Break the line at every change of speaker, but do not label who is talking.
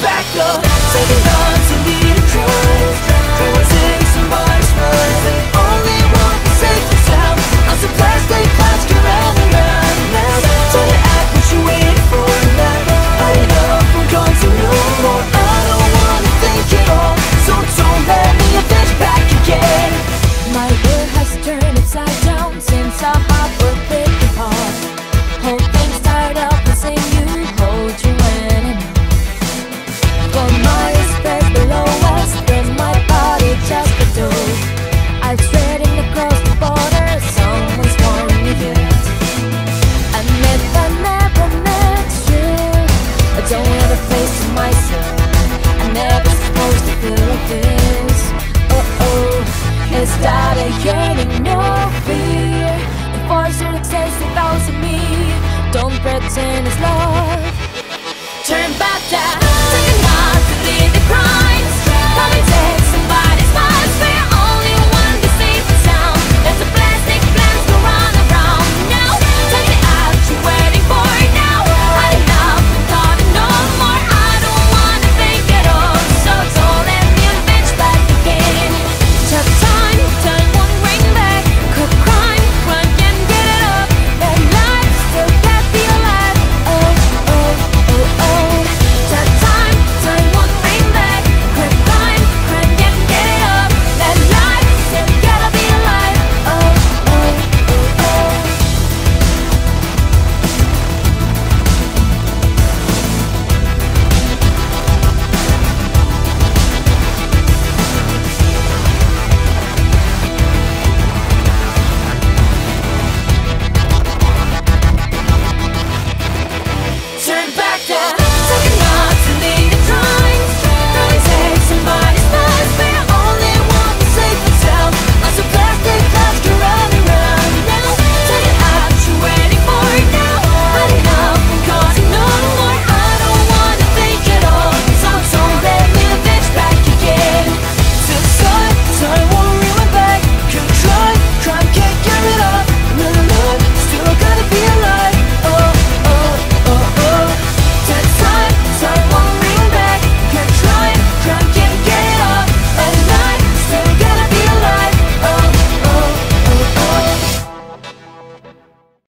back up. Taking on to be a cruise Cruising some boys run They only want to save themselves On some plastic clouds get round and round now Try to act what you waiting for. Now I know I'm going to no more. I don't wanna think at all. So don't let me advance back again. My world has turned upside down Since I hopped with the heart. Hold never faced myself. I'm never supposed to feel like this. Oh-oh It's that I yearning, no fear. The voice will exist it I to me. Don't pretend it's love.